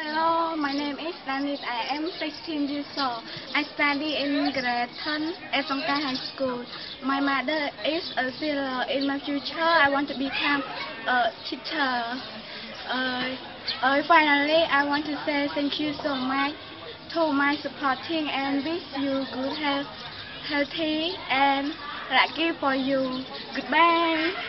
Hello, my name is Danith. I am 16 years old. I study in grade 10 at High School. My mother is a sailor. In my future, I want to become a teacher. Uh, uh, finally, I want to say thank you so much to my supporting and wish you good health, healthy and lucky for you. Goodbye.